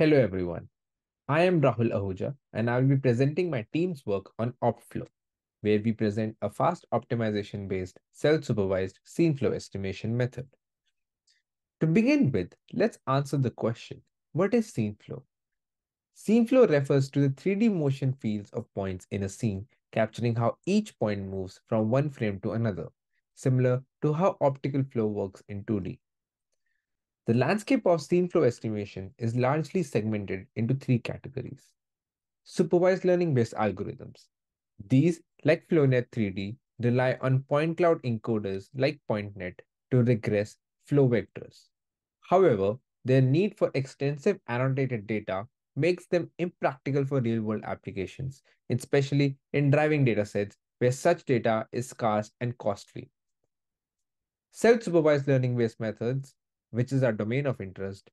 Hello everyone. I am Rahul Ahuja and I will be presenting my team's work on OptFlow, where we present a fast optimization based self-supervised scene flow estimation method. To begin with, let's answer the question, what is scene flow? Scene flow refers to the 3D motion fields of points in a scene, capturing how each point moves from one frame to another, similar to how optical flow works in 2D. The landscape of scene flow estimation is largely segmented into three categories. Supervised learning-based algorithms. These, like FlowNet 3D, rely on point cloud encoders like PointNet to regress flow vectors. However, their need for extensive annotated data makes them impractical for real-world applications, especially in driving datasets where such data is scarce and costly. Self-supervised learning-based methods which is our domain of interest.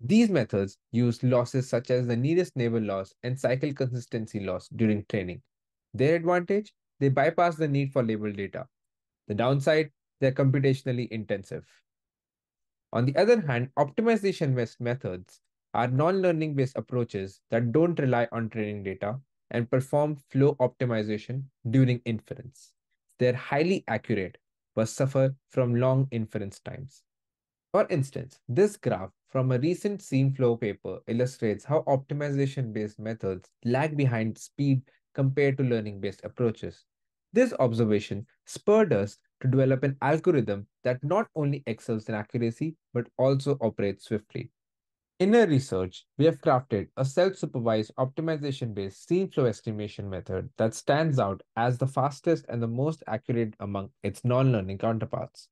These methods use losses such as the nearest neighbor loss and cycle consistency loss during training. Their advantage, they bypass the need for labeled data. The downside, they're computationally intensive. On the other hand, optimization-based methods are non-learning based approaches that don't rely on training data and perform flow optimization during inference. They're highly accurate but suffer from long inference times. For instance, this graph from a recent scene flow paper illustrates how optimization-based methods lag behind speed compared to learning-based approaches. This observation spurred us to develop an algorithm that not only excels in accuracy, but also operates swiftly. In our research, we have crafted a self-supervised optimization-based scene flow estimation method that stands out as the fastest and the most accurate among its non-learning counterparts.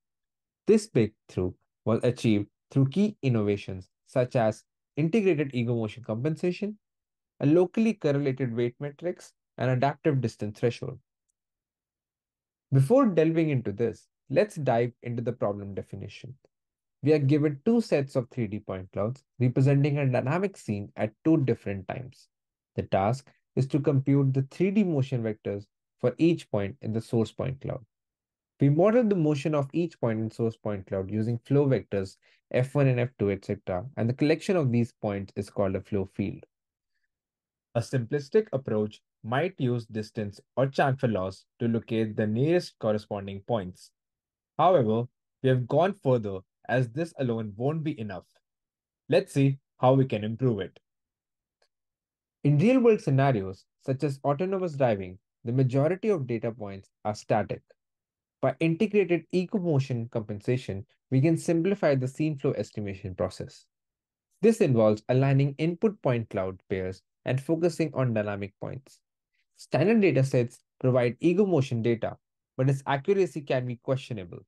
This breakthrough was achieved through key innovations such as integrated ego motion compensation, a locally correlated weight matrix, and adaptive distance threshold. Before delving into this, let's dive into the problem definition. We are given two sets of 3D point clouds representing a dynamic scene at two different times. The task is to compute the 3D motion vectors for each point in the source point cloud. We model the motion of each point in source point cloud using flow vectors f1 and f2, etc. And the collection of these points is called a flow field. A simplistic approach might use distance or chamfer loss to locate the nearest corresponding points. However, we have gone further as this alone won't be enough. Let's see how we can improve it. In real-world scenarios, such as autonomous driving, the majority of data points are static. By integrated ego motion compensation, we can simplify the scene flow estimation process. This involves aligning input point cloud pairs and focusing on dynamic points. Standard datasets provide ego motion data, but its accuracy can be questionable.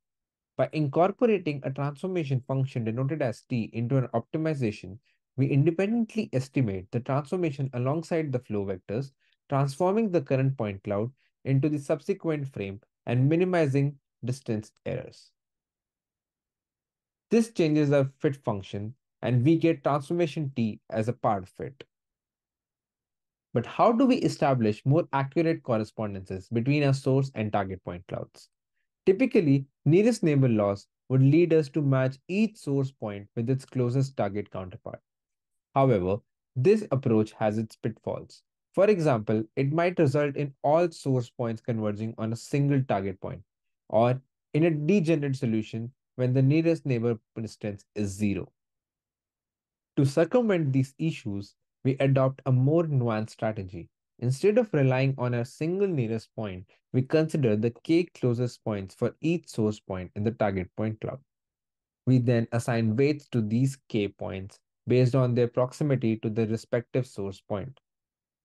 By incorporating a transformation function denoted as t into an optimization, we independently estimate the transformation alongside the flow vectors, transforming the current point cloud into the subsequent frame and minimizing distance errors. This changes our fit function and we get transformation T as a part of it. But how do we establish more accurate correspondences between our source and target point clouds? Typically, nearest neighbor loss would lead us to match each source point with its closest target counterpart. However, this approach has its pitfalls. For example, it might result in all source points converging on a single target point, or in a degenerate solution when the nearest neighbor distance is zero. To circumvent these issues, we adopt a more nuanced strategy. Instead of relying on a single nearest point, we consider the k closest points for each source point in the target point cloud. We then assign weights to these k points based on their proximity to the respective source point.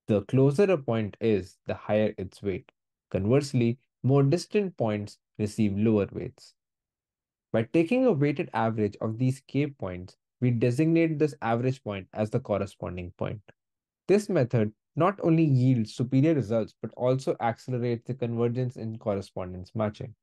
The closer a point is, the higher its weight. Conversely, more distant points receive lower weights. By taking a weighted average of these k points, we designate this average point as the corresponding point. This method not only yields superior results, but also accelerates the convergence in correspondence matching.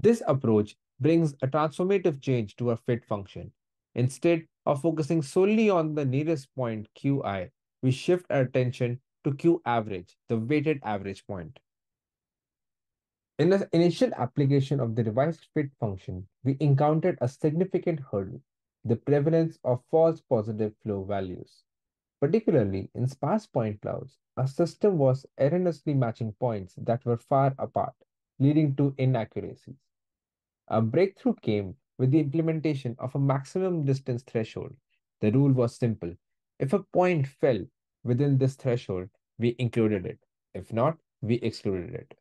This approach brings a transformative change to our fit function. Instead of focusing solely on the nearest point qi, we shift our attention to Q average, the weighted average point. In the initial application of the revised fit function, we encountered a significant hurdle. the prevalence of false positive flow values. Particularly in sparse point clouds, our system was erroneously matching points that were far apart, leading to inaccuracies. A breakthrough came with the implementation of a maximum distance threshold. The rule was simple. If a point fell within this threshold, we included it. If not, we excluded it.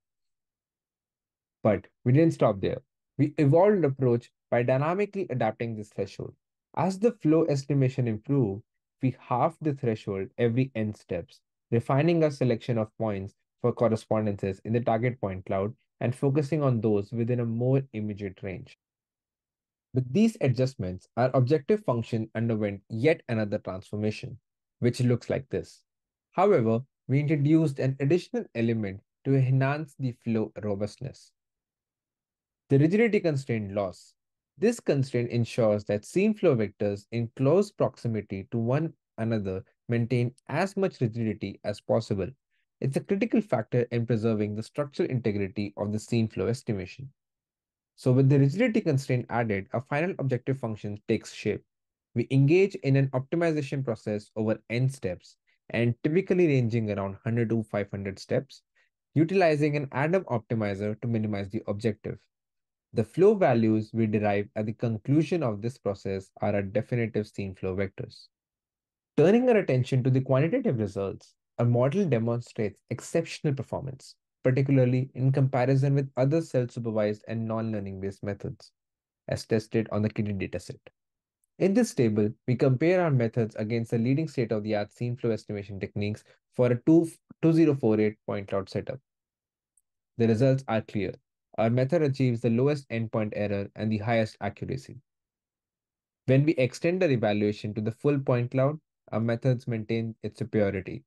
But we didn't stop there. We evolved approach by dynamically adapting this threshold. As the flow estimation improved, we halved the threshold every n steps, refining our selection of points for correspondences in the target point cloud and focusing on those within a more immediate range. With these adjustments, our objective function underwent yet another transformation, which looks like this. However, we introduced an additional element to enhance the flow robustness. The rigidity constraint loss. This constraint ensures that scene flow vectors in close proximity to one another maintain as much rigidity as possible it's a critical factor in preserving the structural integrity of the scene flow estimation. So with the rigidity constraint added, a final objective function takes shape. We engage in an optimization process over n steps and typically ranging around 100 to 500 steps, utilizing an ADAM optimizer to minimize the objective. The flow values we derive at the conclusion of this process are our definitive scene flow vectors. Turning our attention to the quantitative results, our model demonstrates exceptional performance, particularly in comparison with other self-supervised and non-learning based methods, as tested on the KITTI dataset. In this table, we compare our methods against the leading state-of-the-art scene flow estimation techniques for a 2048 point cloud setup. The results are clear. Our method achieves the lowest endpoint error and the highest accuracy. When we extend our evaluation to the full point cloud, our methods maintain its superiority,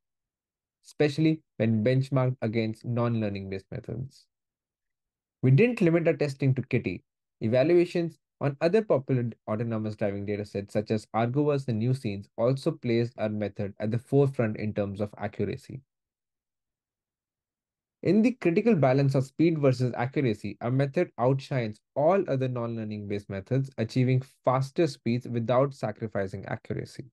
especially when benchmarked against non-learning based methods. We didn't limit our testing to KITTI. Evaluations on other popular autonomous driving datasets such as Argoverse and nuScenes also placed our method at the forefront in terms of accuracy. In the critical balance of speed versus accuracy, our method outshines all other non-learning based methods, achieving faster speeds without sacrificing accuracy.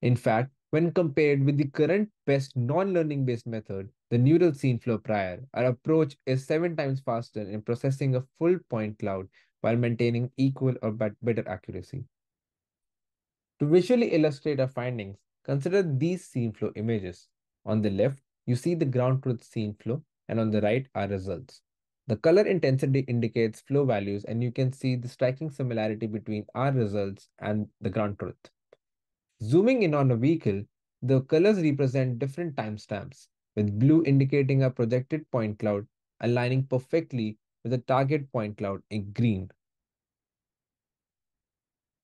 In fact, when compared with the current best non-learning based method, the neural scene flow prior, our approach is seven times faster in processing a full point cloud while maintaining equal or better accuracy. To visually illustrate our findings, consider these scene flow images. On the left, you see the ground truth scene flow, and on the right are results. The color intensity indicates flow values, and you can see the striking similarity between our results and the ground truth. Zooming in on a vehicle, the colors represent different timestamps, with blue indicating a projected point cloud aligning perfectly with the target point cloud in green.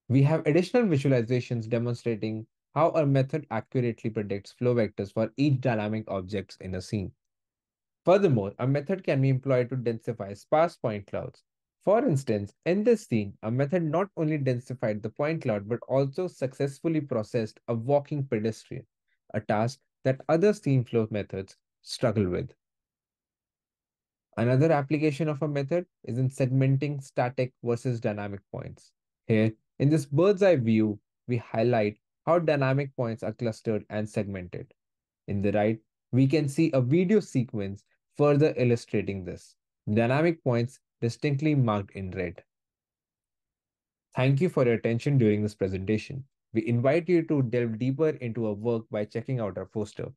We have additional visualizations demonstrating how our method accurately predicts flow vectors for each dynamic objects in a scene. Furthermore, a method can be employed to densify sparse point clouds, for instance, in this scene, a method not only densified the point cloud but also successfully processed a walking pedestrian, a task that other scene flow methods struggle with. Another application of a method is in segmenting static versus dynamic points. Here, in this bird's eye view, we highlight how dynamic points are clustered and segmented. In the right, we can see a video sequence further illustrating this. Dynamic points distinctly marked in red. Thank you for your attention during this presentation. We invite you to delve deeper into our work by checking out our poster.